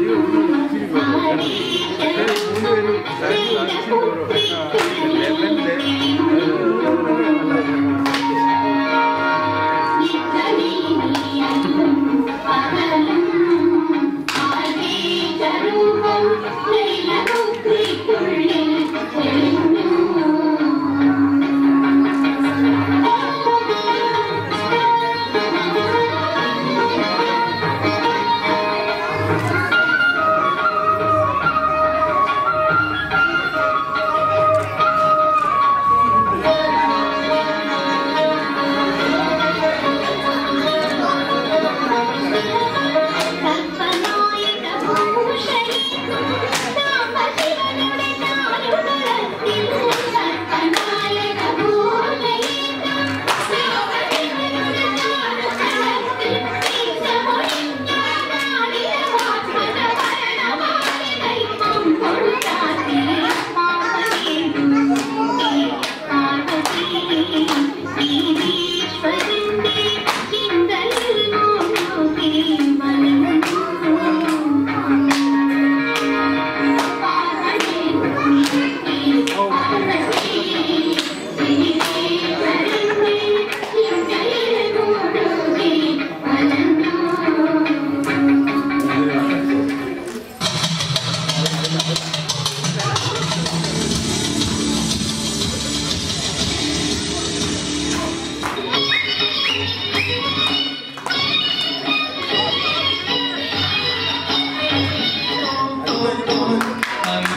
이거 오늘 길이 봐. 오늘은 날이 안 길어로.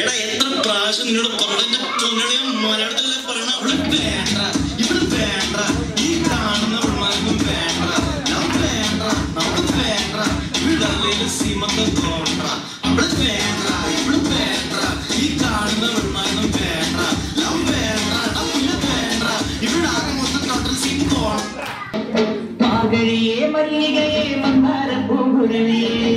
എടാ എത്ര പ്രാവശ്യം നിന്നോട് പറഞ്ഞ പൊന്നണിയ മലയാളത്തിലല്ലേ പറയണ? അവിടെ വേണ്ട ഇവിടെ വേണ്ട. ഈ കാണുന്ന ഉൾമാർക്കും വേണ്ട. ഞാൻ വേണ്ട നമ്മൾ വേണ്ട. ഇവിടെ സീമത്തെ മല്ലികയെ മന്ദാര പൂങ്കുരവിയെ